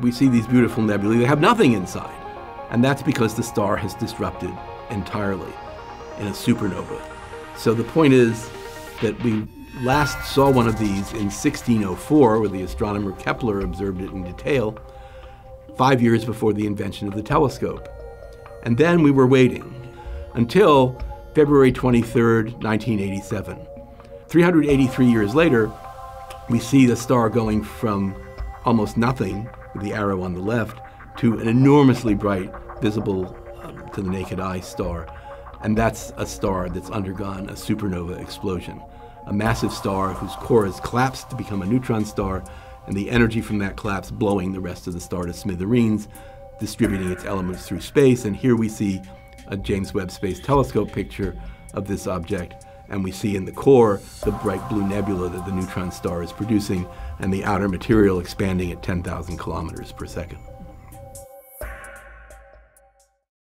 we see these beautiful nebulae that have nothing inside. And that's because the star has disrupted entirely in a supernova. So the point is that we last saw one of these in 1604, where the astronomer Kepler observed it in detail, five years before the invention of the telescope. And then we were waiting until February 23, 1987. 383 years later, we see the star going from almost nothing, with the arrow on the left, to an enormously bright, visible um, to the naked eye star. And that's a star that's undergone a supernova explosion. A massive star whose core has collapsed to become a neutron star, and the energy from that collapse blowing the rest of the star to smithereens, distributing its elements through space. And here we see a James Webb Space Telescope picture of this object and we see in the core the bright blue nebula that the neutron star is producing and the outer material expanding at 10,000 kilometers per second.